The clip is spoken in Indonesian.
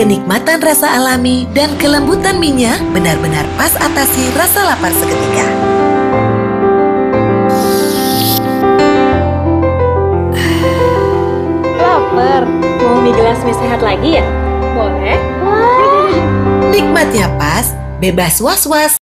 Kenikmatan rasa alami dan kelembutan minyak benar-benar pas atasi rasa lapar seketika. Lapar. Mau mie gelas mie sehat lagi ya? Boleh. Nikmatnya pas, bebas was-was,